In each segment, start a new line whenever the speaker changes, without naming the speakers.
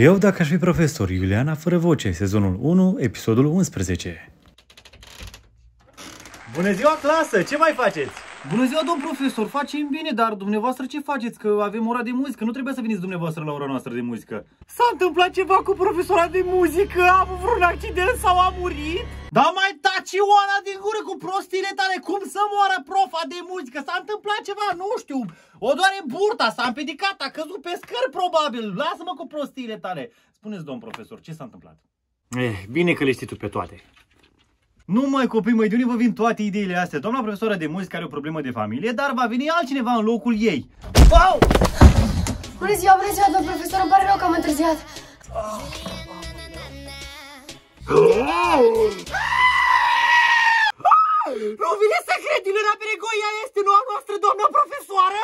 Eu dacă aș fi profesor, Iuliana fără voce, sezonul 1, episodul 11.
Bună ziua, clasă! Ce mai faceți?
Bună ziua, domn profesor, facem bine, dar dumneavoastră ce faceți? Că avem ora de muzică, nu trebuie să veniți dumneavoastră la ora noastră de muzică.
S-a întâmplat ceva cu profesora de muzică? A avut vreun accident sau a murit? Da mai taci Ioana din gură cu prostiile tale! Cum să moară profa de muzică? S-a întâmplat ceva, nu știu. O doare burta, s-a împiedicat, a căzut pe scări probabil. Lasă-mă cu prostiile tale. Spuneți, domn profesor, ce s-a întâmplat?
Eh, bine că le știi tu pe toate.
Nu mai copii măi, de unde vă vin toate ideile astea? Doamna profesoară de muzică are o problemă de familie, dar va veni altcineva în locul ei. Wow!
Bună ziua, bună ziua, domn profesor, îmi pare rău că am întârziat.
Nu vine să cred, Ilona Peregoia este noua noastră doamnă profesoară?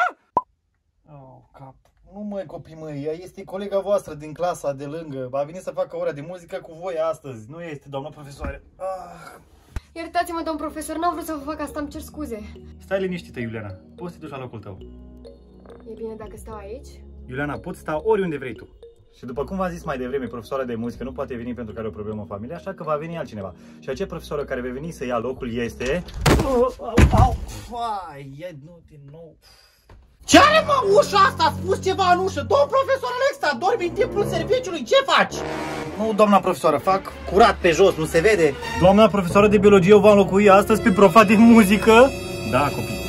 Oh, cap. Nu mai copii măi, ea este colega voastră din clasa de lângă. Va veni să facă ora de muzică cu voi astăzi. Nu este doamna profesoară. Ah.
Iertați-mă, domn profesor, n-am vrut să vă fac asta, îmi cer scuze.
Stai liniștită, Iuliana. Poți să te duci la locul tău.
E bine dacă stau aici?
Iuliana, poți sta oriunde vrei tu. Și după cum v-am zis mai devreme, profesoara de muzică nu poate veni pentru că are o problemă în familie, așa că va veni altcineva. Și acea profesoră care va veni să ia locul este... Au, au, au, fai, e nu din nou. Ce are mă ușa asta? A spus ceva în ușă. Domn profesor Alexa, dormi în timpul serviciului, ce faci? Nu, doamna profesoară, fac curat pe jos, nu se vede. Doamna profesoară de biologie o va înlocui astăzi pe profa de muzică? Da, copii.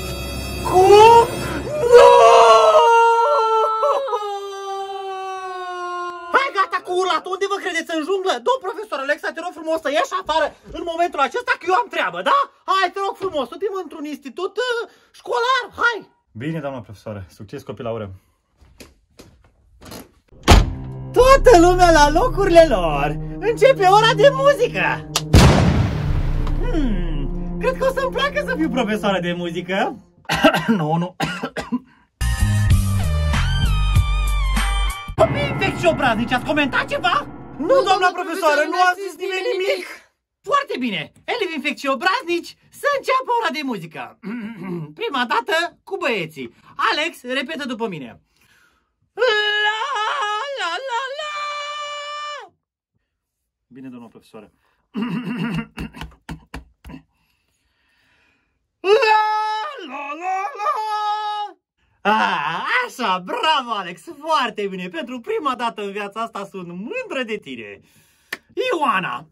Cum? Nu! Hai gata cu urlat, unde vă credeți în junglă? Domn profesor Alexa, te rog frumos să ieși afară în momentul acesta că eu am treabă, da? Hai, te rog frumos, suntem într-un institut uh, școlar, hai! Bine, doamna profesoară, succes copii la ură. Toată lumea la locurile lor! Începe ora de muzică! Hmm, cred că o să-mi placă să fiu profesoară de muzică. nu, nu. Copii infecții obraznici, ați comentat ceva? Nu, nu doamna profesoară, nu a zis nimeni nimic. Foarte bine, elevi infecții obraznici, să înceapă ora de muzică. Prima dată cu băieții. Alex, repetă după mine. La, la, la, la. Bine, doamna profesoară. La, la, la, la. A, așa, bravo, Alex, foarte bine. Pentru prima dată în viața asta sunt mândră de tine. Ioana,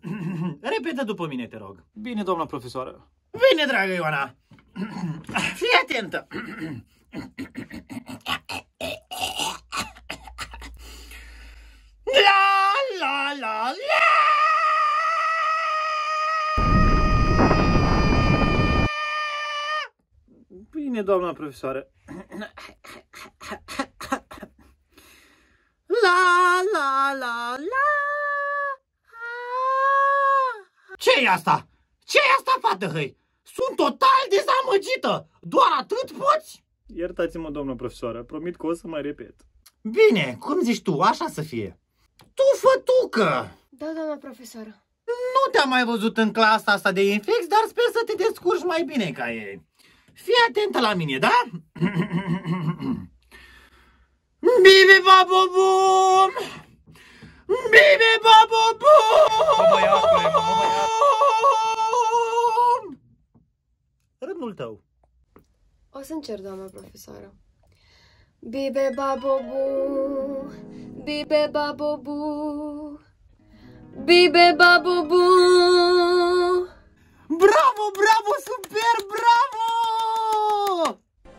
repetă după mine, te rog.
Bine, doamna profesoară.
Bine, dragă Ioana. Fii atentă. La, la, la, la.
Bine, doamna profesoară.
La, la, la, la. ce e asta? ce e asta, fată, hăi? Sunt total dezamăgită! Doar atât poți?
Iertați-mă, doamnă profesoară, promit că o să mai repet.
Bine, cum zici tu, așa să fie. Tu, fătucă!
Da, doamna profesoră.
Nu te-am mai văzut în clasa asta de infex, dar sper să te descurci mai bine ca ei. Fii atentă la mine, da? Bibi babo bum! Bibi babo bum!
Mă băiatule, mă băiat.
Rândul tău.
O să încerc, doamna profesoră. Bibe babobu, bibe babobu, bibe babobu.
Bravo, bravo, super, bravo!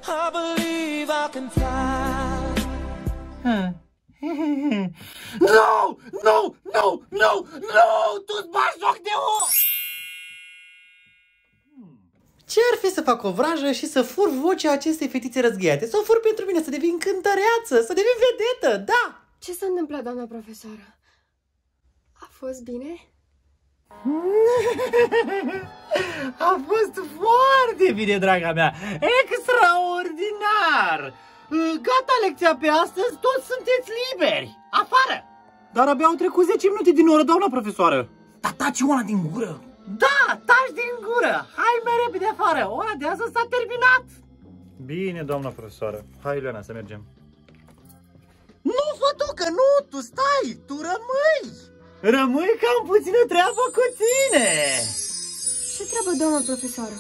I believe I can fly.
No, no, no, no, no! Tu-ți bagi joc de o! Ce ar fi să fac o vrajă și să fur vocea acestei fetițe răzghiate? Să o fur pentru mine, să devin cântăreață, să devin vedetă, da!
Ce s-a întâmplat, doamna profesoră? A fost bine?
A fost foarte bine, draga mea! Extraordinar! Gata lecția pe astăzi, toți sunteți liberi! Afară! Dar abia au trecut 10 minute din oră, doamna profesoară! Dar taci una din gură! Da, taci din gură! Hai mai repede afară! Ora de astăzi s-a terminat! Bine, doamna profesoară. Hai, Iuliana, să mergem. Nu, fătucă!
că nu, tu stai, tu rămâi.
Rămâi că am puțină treabă cu tine!
Ce treabă, doamnă profesoară?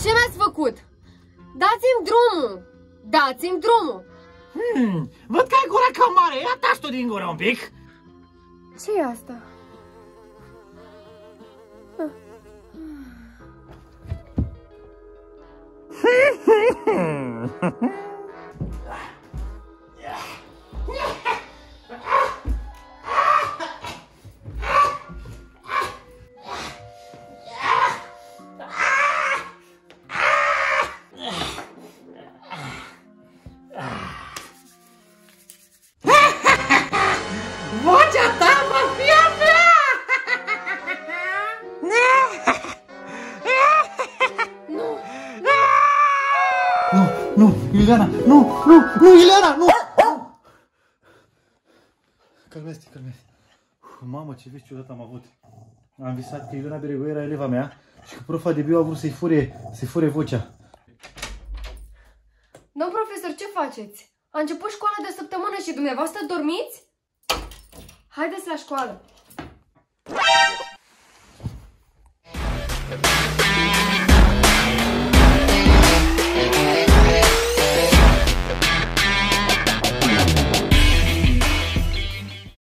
Ce mi-ați făcut? Dați-mi drumul! Dați-mi drumul!
Hmm, văd că ai gura cam mare, ia taci tu din gură un pic!
ce e asta? Hmm.
Nu, nu, Iuliana, nu, nu, nu, Iuliana, nu! Calmește, calmește. Mamă, ce vis ciudat am avut. Am visat că Iuliana Berego era eleva mea și că profa de bio a vrut să-i fure, să-i fure vocea.
Domn profesor, ce faceți? A început școala de săptămână și dumneavoastră dormiți? Haideți la școală!